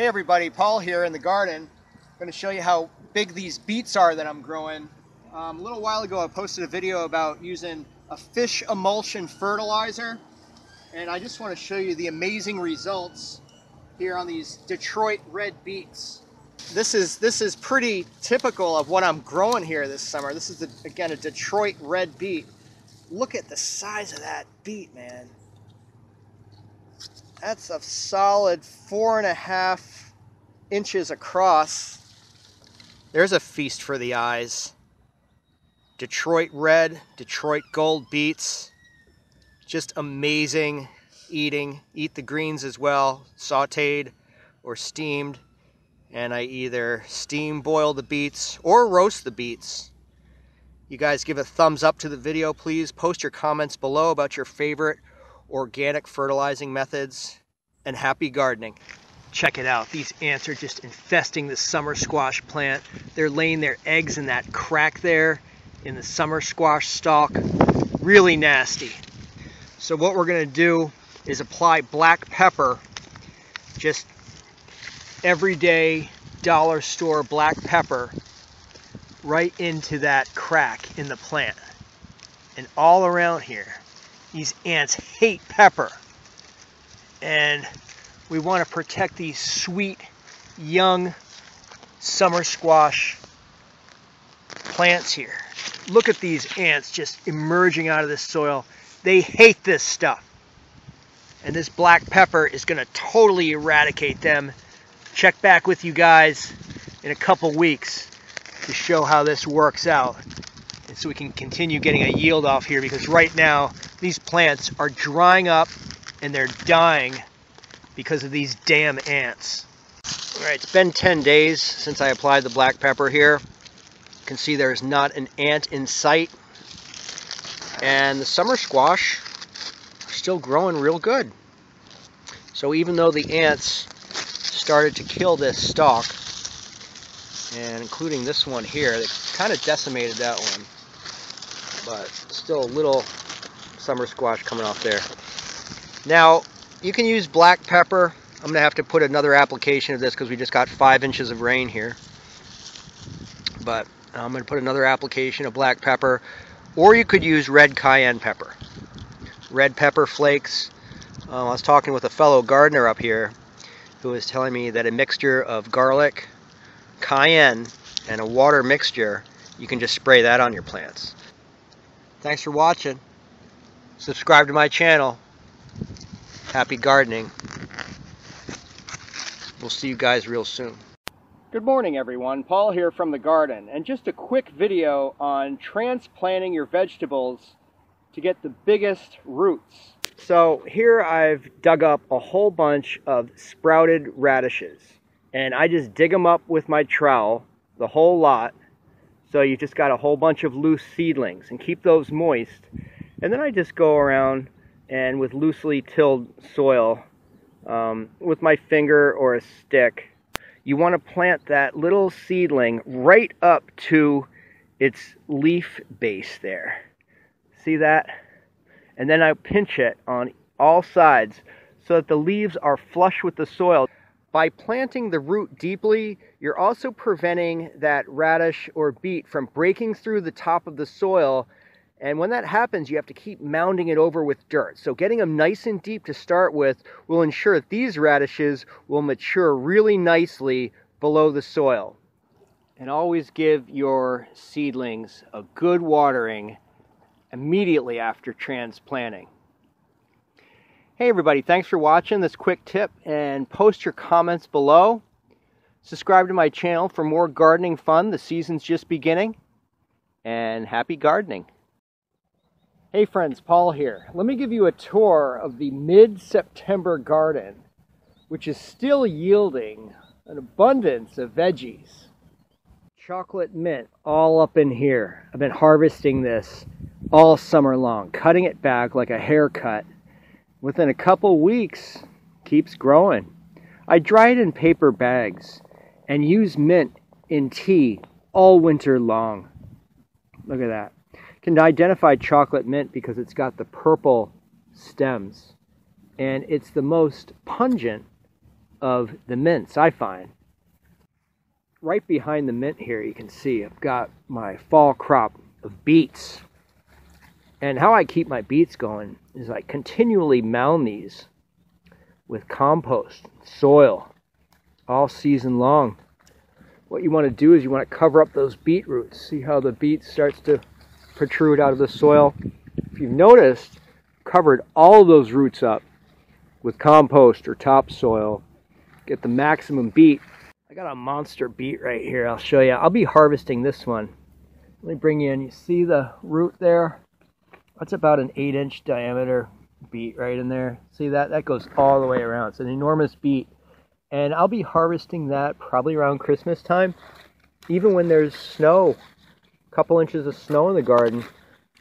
Hey everybody, Paul here in the garden. I'm going to show you how big these beets are that I'm growing. Um, a little while ago I posted a video about using a fish emulsion fertilizer and I just want to show you the amazing results here on these Detroit red beets. This is this is pretty typical of what I'm growing here this summer. This is, a, again, a Detroit red beet. Look at the size of that beet, man. That's a solid four and a half inches across. There's a feast for the eyes. Detroit red, Detroit gold beets. Just amazing eating. Eat the greens as well, sauteed or steamed. And I either steam boil the beets or roast the beets. You guys give a thumbs up to the video, please. Post your comments below about your favorite organic fertilizing methods, and happy gardening. Check it out. These ants are just infesting the summer squash plant. They're laying their eggs in that crack there in the summer squash stalk. Really nasty. So what we're going to do is apply black pepper, just everyday dollar store black pepper right into that crack in the plant. And all around here, these ants hate pepper. And we want to protect these sweet, young summer squash plants here. Look at these ants just emerging out of this soil. They hate this stuff. And this black pepper is going to totally eradicate them. Check back with you guys in a couple weeks to show how this works out and so we can continue getting a yield off here because right now these plants are drying up and they're dying because of these damn ants. All right, it's been 10 days since I applied the black pepper here. You can see there's not an ant in sight. And the summer squash are still growing real good. So even though the ants started to kill this stalk, and including this one here, they kind of decimated that one but still a little summer squash coming off there. Now, you can use black pepper. I'm going to have to put another application of this because we just got five inches of rain here. But I'm going to put another application of black pepper. Or you could use red cayenne pepper. Red pepper flakes. Uh, I was talking with a fellow gardener up here who was telling me that a mixture of garlic, cayenne, and a water mixture, you can just spray that on your plants. Thanks for watching. Subscribe to my channel. Happy gardening. We'll see you guys real soon. Good morning everyone, Paul here from the garden and just a quick video on transplanting your vegetables to get the biggest roots. So here I've dug up a whole bunch of sprouted radishes and I just dig them up with my trowel, the whole lot, so you've just got a whole bunch of loose seedlings and keep those moist. And then I just go around and with loosely tilled soil um, with my finger or a stick, you want to plant that little seedling right up to its leaf base there. See that? And then I pinch it on all sides so that the leaves are flush with the soil. By planting the root deeply, you're also preventing that radish or beet from breaking through the top of the soil. And when that happens, you have to keep mounding it over with dirt. So getting them nice and deep to start with will ensure that these radishes will mature really nicely below the soil. And always give your seedlings a good watering immediately after transplanting. Hey everybody, thanks for watching this quick tip and post your comments below. Subscribe to my channel for more gardening fun. The season's just beginning. And happy gardening. Hey friends, Paul here. Let me give you a tour of the mid-September garden, which is still yielding an abundance of veggies. Chocolate mint all up in here. I've been harvesting this all summer long, cutting it back like a haircut within a couple weeks keeps growing. I dry it in paper bags and use mint in tea all winter long. Look at that. Can identify chocolate mint because it's got the purple stems and it's the most pungent of the mints, I find. Right behind the mint here, you can see I've got my fall crop of beets. And how I keep my beets going is I continually mound these with compost, soil, all season long. What you want to do is you want to cover up those beet roots. See how the beet starts to protrude out of the soil? If you've noticed, covered all those roots up with compost or topsoil, get the maximum beet. I got a monster beet right here. I'll show you. I'll be harvesting this one. Let me bring you in. You see the root there? That's about an 8 inch diameter beet right in there. See that? That goes all the way around. It's an enormous beet. And I'll be harvesting that probably around Christmas time. Even when there's snow, couple inches of snow in the garden,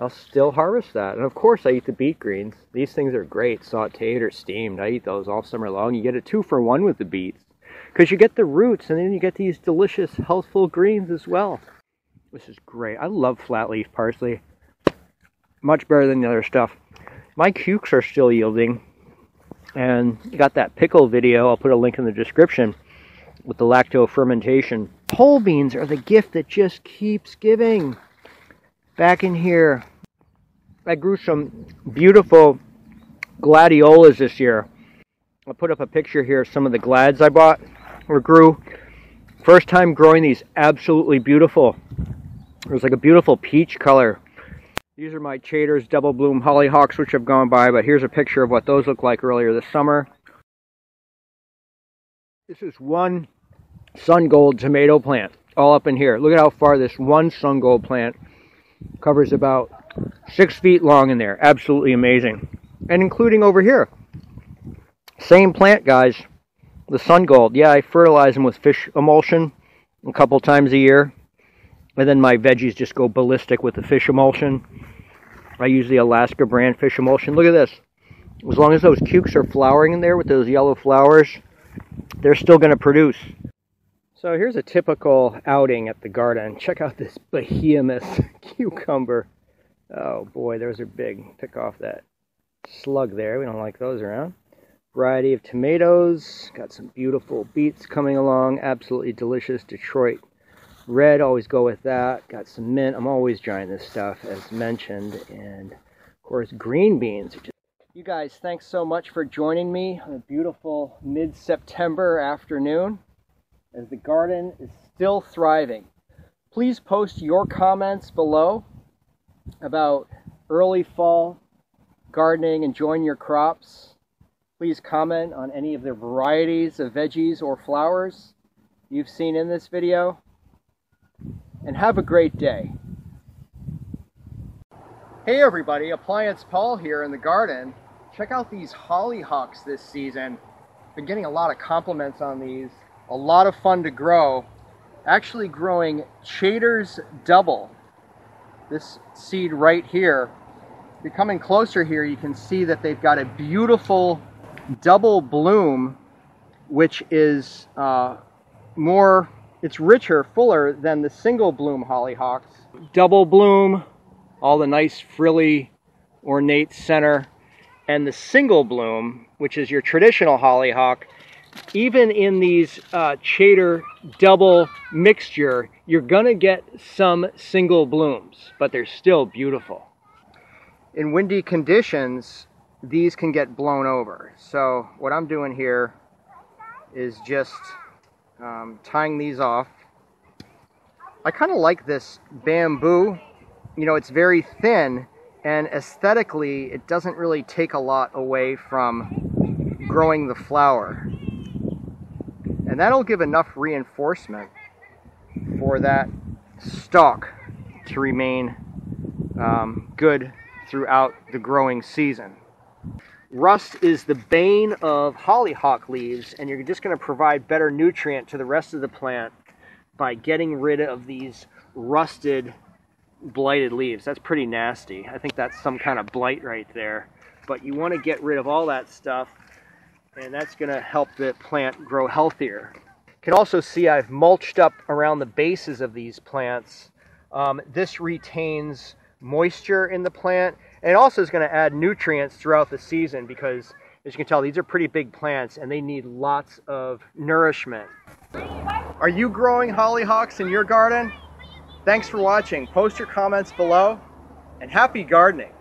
I'll still harvest that. And of course, I eat the beet greens. These things are great, sauteed or steamed. I eat those all summer long. You get a two for one with the beets because you get the roots and then you get these delicious, healthful greens as well. This is great. I love flat leaf parsley. Much better than the other stuff. My cukes are still yielding. And you got that pickle video. I'll put a link in the description with the lacto fermentation. Pole beans are the gift that just keeps giving back in here, I grew some beautiful gladiolas this year. I'll put up a picture here of some of the glads I bought or grew. First time growing these, absolutely beautiful. It was like a beautiful peach color. These are my Chater's Double Bloom Hollyhocks, which have gone by, but here's a picture of what those looked like earlier this summer. This is one sun gold tomato plant, all up in here. Look at how far this one sun gold plant Covers about six feet long in there. Absolutely amazing. And including over here. Same plant, guys. The sun gold. Yeah, I fertilize them with fish emulsion a couple times a year. And then my veggies just go ballistic with the fish emulsion. I use the Alaska brand fish emulsion. Look at this. As long as those cukes are flowering in there with those yellow flowers, they're still going to produce. So here's a typical outing at the garden. Check out this behemoth cucumber. Oh boy, those are big. Pick off that slug there. We don't like those around. Variety of tomatoes. Got some beautiful beets coming along. Absolutely delicious Detroit red. Always go with that. Got some mint. I'm always drying this stuff as mentioned. And of course, green beans. You guys, thanks so much for joining me on a beautiful mid-September afternoon as the garden is still thriving. Please post your comments below about early fall gardening, enjoying your crops. Please comment on any of the varieties of veggies or flowers you've seen in this video. And have a great day. Hey everybody, Appliance Paul here in the garden. Check out these hollyhocks this season. Been getting a lot of compliments on these a lot of fun to grow. Actually growing Chater's Double. This seed right here. If you're coming closer here, you can see that they've got a beautiful double bloom, which is uh, more, it's richer, fuller than the single bloom hollyhocks. Double bloom, all the nice frilly, ornate center, and the single bloom, which is your traditional hollyhock, even in these uh, Chater double mixture, you're going to get some single blooms, but they're still beautiful. In windy conditions, these can get blown over. So what I'm doing here is just um, tying these off. I kind of like this bamboo. You know, it's very thin and aesthetically it doesn't really take a lot away from growing the flower. And that'll give enough reinforcement for that stalk to remain um, good throughout the growing season. Rust is the bane of hollyhock leaves, and you're just going to provide better nutrient to the rest of the plant by getting rid of these rusted, blighted leaves. That's pretty nasty. I think that's some kind of blight right there. But you want to get rid of all that stuff and that's going to help the plant grow healthier. You can also see I've mulched up around the bases of these plants. Um, this retains moisture in the plant and also is going to add nutrients throughout the season because As you can tell, these are pretty big plants and they need lots of nourishment. Are you growing hollyhocks in your garden? Thanks for watching. Post your comments below and happy gardening.